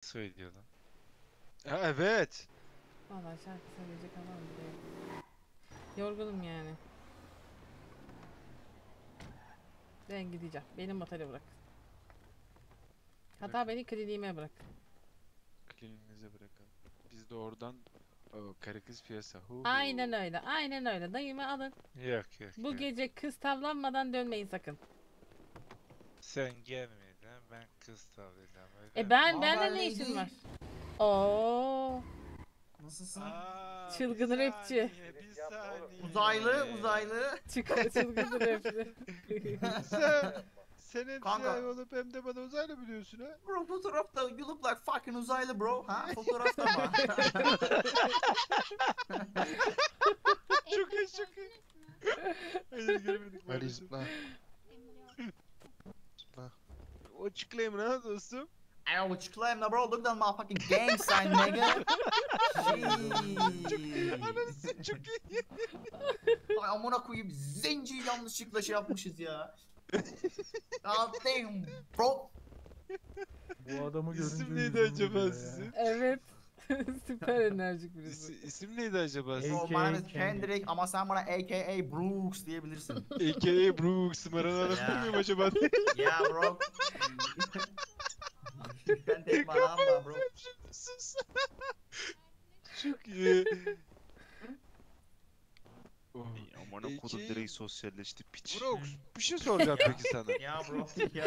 söylüyor lan. Ha, evet. Vallahi şarkı söyleyecek adam yok. Yorgunum yani. Ben gideceğim. Benim motoru bırak. Hatta beni kliniğime bırak. Kliniğinize bırakalım. Biz de oradan o, karı kız piyasa. Hu hu. Aynen öyle. Aynen öyle. Dayımı alın. Yok yok. Bu yok. gece kız tavlanmadan dönmeyin sakın. Sen gelmeden ben kız tavlayacağım öyle E ben bende ben ne işin var? Oo. Nasılsın? Aa, Çılgın bir rapçi. saniye, Bir saniye. Uzaylı, uzaylı. Çık çılgındır hepsi. Sen, sen hem Kanka. siyahi olup hem de bana uzaylı biliyorsun ha. Bro fotoğrafta you look like fucking uzaylı bro. Ha? Fotoğrafta mı? Çok iyi çok iyi. Hayır görmedik Ali maalesef. zıpla. Zıpla. O çıklayayım ha dostum. Ay which claim na bro look at my fucking gang sign nigga. Jeez. Anasını çok iyi. Ay amına koyayım zenci yanlışlıkla şey yapmışız ya. God damn bro. Bu adamı görünce İsim neydi acaba sizin? evet. Süper enerjik birisi. İsi, isim neydi acaba? Bro, AKA my name is Kendrick. Kendrick ama sen bana AKA Brooks diyebilirsin. A.K.A. Brooks. Maran arasında Ya. mıyım acaba? yeah bro. ben tek bana ama bro. Çok iyi. Oh. Amına kodum İki- direkt sosyalleşti piç. Brooks bir şey soracağım peki sana. Ya bro ya.